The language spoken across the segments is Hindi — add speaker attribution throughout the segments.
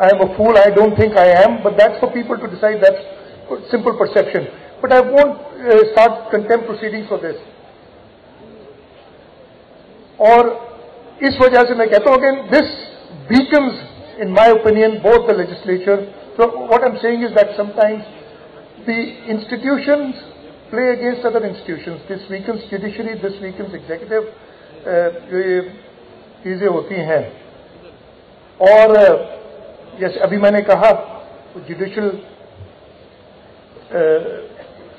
Speaker 1: I am a fool. I don't think I am, but that's for people to decide. That's simple perception. But I won't uh, start contempt proceedings for this. और इस वजह से मैं कहता हूं again this weakens, in my opinion, both the legislature. So what I'm saying is that sometimes the institutions play against other institutions. This weakens judiciary, this weakens executive. जो ये चीजें होती हैं और जैसे अभी मैंने कहा जुडिशल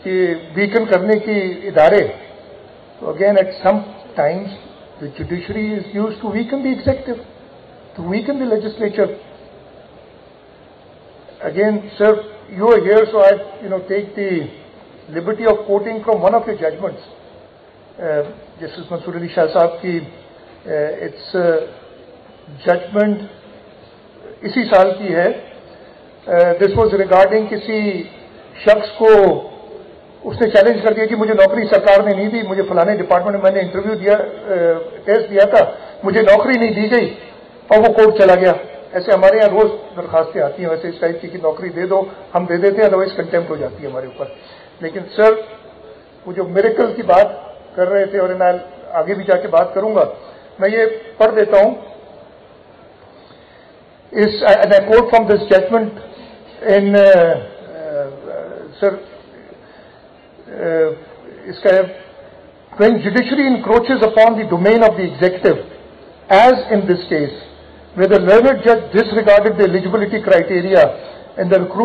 Speaker 1: कि वीकन करने की इदारे तो again at some times the judiciary is use to weaken the executive to weaken the legislature again sir you are here so I you know take the liberty of quoting from one of your judgments justice Mansoor Ali Shah साहब की इट्स जजमेंट इसी साल की है। दिस वॉज़ रिगार्डिंग किसी शख्स को उसने चैलेंज कर दिया कि मुझे नौकरी सरकार ने नहीं दी, मुझे फलाने डिपार्टमेंट में मैंने इंटरव्यू दिया टेस्ट दिया था, मुझे नौकरी नहीं दी गई, और वो कोर्ट चला गया। ऐसे हमारे यहाँ रोज दरखास्तें आती हैं, वैसे इस टाइप की कि नौकरी दे दो, हम दे देते हैं अदरवाइज़ कंटेम्प्ट हो जाती है हमारे ऊपर। लेकिन सर वो जो मेरेकल की बात कर रहे थे, और मैं आगे भी जाके बात करूँगा, मैं ये पढ़ देता हूँ। इस N I quote from this judgement in sir इसका when judiciary encroaches upon the domain of the executive, as in this case, where the learned judge disregarded the eligibility criteria and the recruit